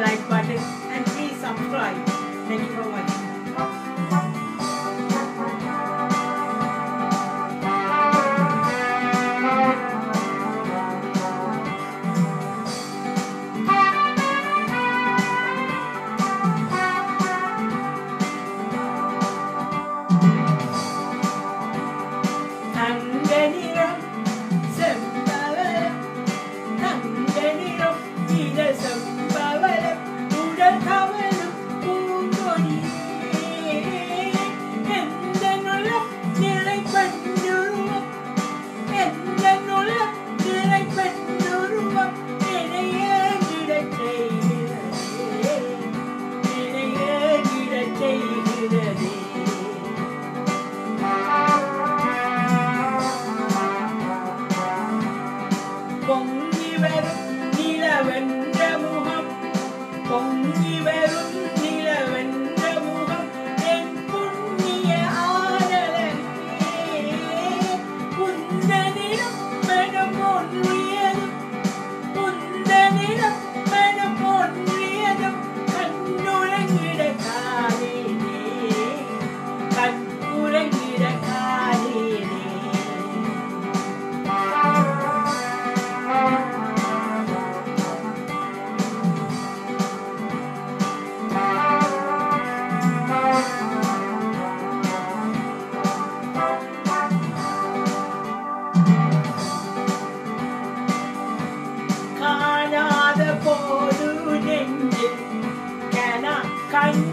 like button and please subscribe. Thank you for watching. seven. time.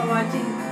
for watching.